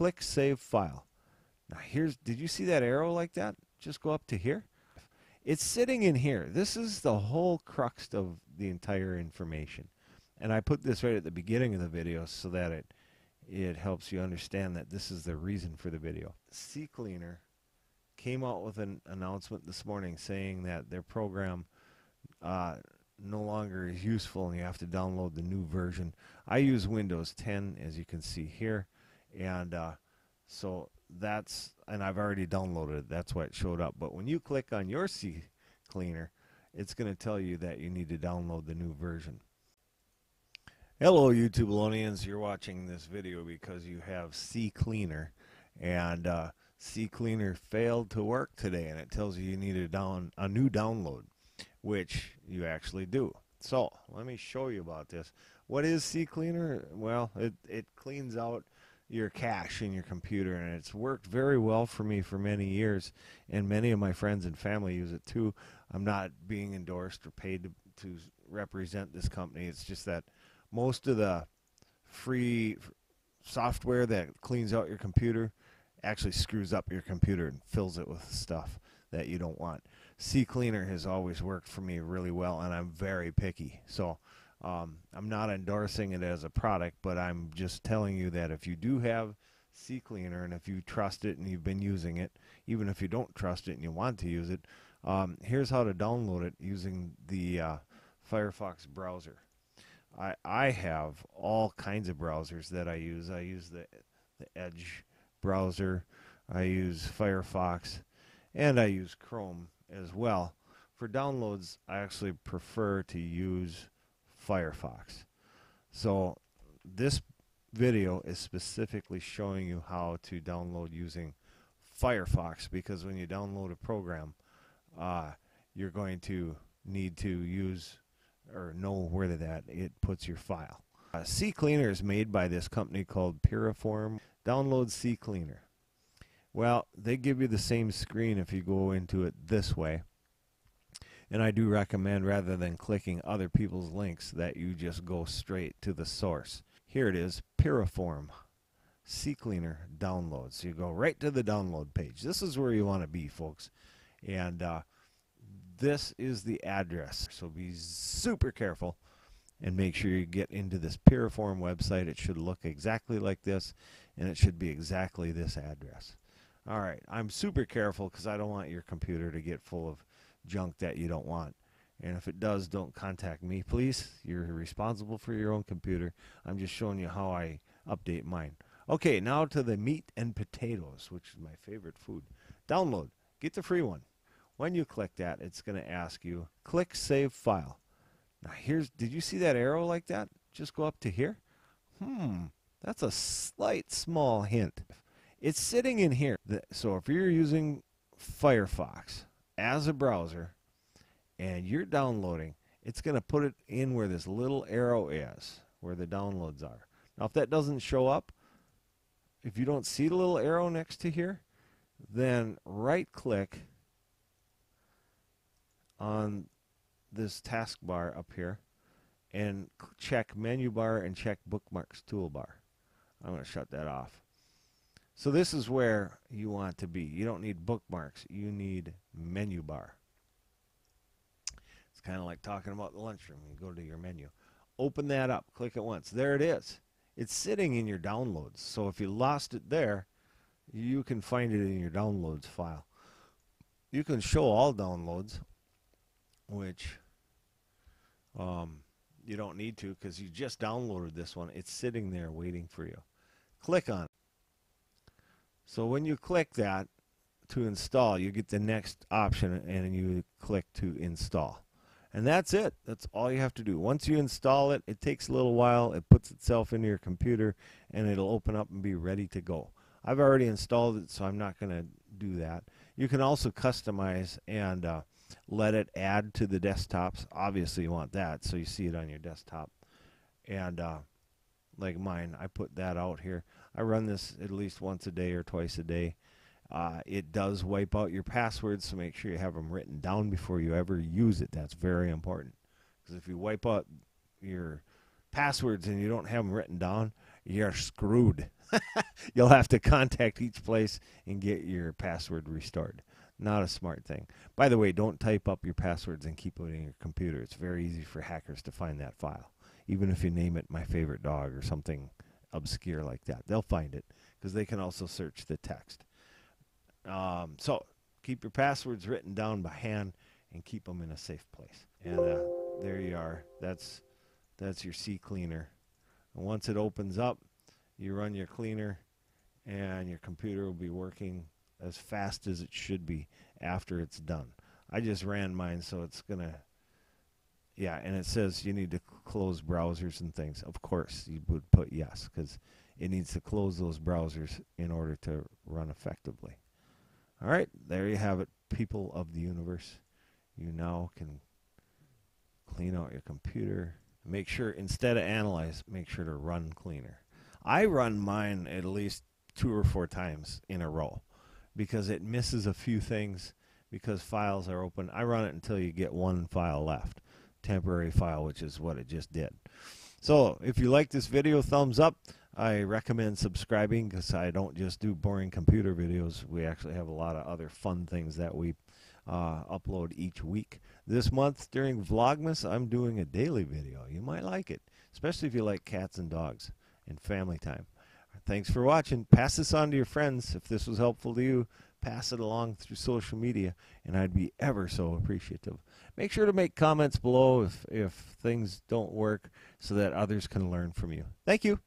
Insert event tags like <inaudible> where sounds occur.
click Save File. Now here's, did you see that arrow like that? Just go up to here. It's sitting in here. This is the whole crux of the entire information. And I put this right at the beginning of the video so that it it helps you understand that this is the reason for the video. CCleaner came out with an announcement this morning saying that their program uh, no longer is useful and you have to download the new version. I use Windows 10 as you can see here and uh, so that's and I've already downloaded it. That's why it showed up. But when you click on your C Cleaner, it's going to tell you that you need to download the new version. Hello, YouTubeolonians. You're watching this video because you have CCleaner, and uh, Cleaner failed to work today, and it tells you you need a down a new download, which you actually do. So let me show you about this. What is CCleaner? Well, it it cleans out your cache in your computer and it's worked very well for me for many years and many of my friends and family use it too. I'm not being endorsed or paid to, to represent this company. It's just that most of the free software that cleans out your computer actually screws up your computer and fills it with stuff that you don't want. CCleaner has always worked for me really well and i'm very picky. So um, I'm not endorsing it as a product, but I'm just telling you that if you do have CCleaner and if you trust it and you've been using it, even if you don't trust it and you want to use it, um, here's how to download it using the uh, Firefox browser. I, I have all kinds of browsers that I use. I use the, the Edge browser, I use Firefox, and I use Chrome as well. For downloads, I actually prefer to use Firefox. So this video is specifically showing you how to download using Firefox because when you download a program, uh, you're going to need to use or know where that it puts your file. Uh, CCleaner is made by this company called Piriform. Download CCleaner. Well, they give you the same screen if you go into it this way. And I do recommend rather than clicking other people's links that you just go straight to the source. Here it is, Piriform CCleaner downloads. You go right to the download page. This is where you want to be, folks. And uh, this is the address. So be super careful and make sure you get into this Piriform website. It should look exactly like this, and it should be exactly this address. All right, I'm super careful because I don't want your computer to get full of junk that you don't want. And if it does, don't contact me, please. You're responsible for your own computer. I'm just showing you how I update mine. Okay, now to the meat and potatoes, which is my favorite food. Download. Get the free one. When you click that, it's going to ask you, click Save File. Now here's, did you see that arrow like that? Just go up to here. Hmm, that's a slight small hint. It's sitting in here. So if you're using Firefox, as a browser and you're downloading, it's going to put it in where this little arrow is, where the downloads are. Now, if that doesn't show up, if you don't see the little arrow next to here, then right click on this taskbar up here and check menu bar and check bookmarks toolbar. I'm going to shut that off. So this is where you want to be. You don't need bookmarks. You need menu bar. It's kind of like talking about the lunchroom. You go to your menu. Open that up. Click it once. There it is. It's sitting in your downloads. So if you lost it there, you can find it in your downloads file. You can show all downloads, which um, you don't need to because you just downloaded this one. It's sitting there waiting for you. Click on it. So when you click that to install, you get the next option and you click to install. And that's it. That's all you have to do. Once you install it, it takes a little while. It puts itself into your computer and it'll open up and be ready to go. I've already installed it, so I'm not going to do that. You can also customize and uh, let it add to the desktops. Obviously, you want that, so you see it on your desktop. And uh, like mine, I put that out here. I run this at least once a day or twice a day. Uh, it does wipe out your passwords, so make sure you have them written down before you ever use it. That's very important. Because if you wipe out your passwords and you don't have them written down, you're screwed. <laughs> You'll have to contact each place and get your password restored. Not a smart thing. By the way, don't type up your passwords and keep it in your computer. It's very easy for hackers to find that file. Even if you name it my favorite dog or something obscure like that, they'll find it because they can also search the text. Um, so keep your passwords written down by hand and keep them in a safe place. And uh, there you are. That's that's your CCleaner. And once it opens up, you run your cleaner, and your computer will be working as fast as it should be after it's done. I just ran mine, so it's gonna. Yeah, and it says you need to close browsers and things. Of course, you would put yes because it needs to close those browsers in order to run effectively. All right, there you have it, people of the universe. You now can clean out your computer. Make sure, instead of analyze, make sure to run cleaner. I run mine at least two or four times in a row because it misses a few things because files are open. I run it until you get one file left, temporary file, which is what it just did. So if you like this video, thumbs up. I recommend subscribing because I don't just do boring computer videos. We actually have a lot of other fun things that we uh, upload each week. This month during Vlogmas, I'm doing a daily video. You might like it, especially if you like cats and dogs and family time. Thanks for watching. Pass this on to your friends. If this was helpful to you, pass it along through social media, and I'd be ever so appreciative. Make sure to make comments below if, if things don't work so that others can learn from you. Thank you.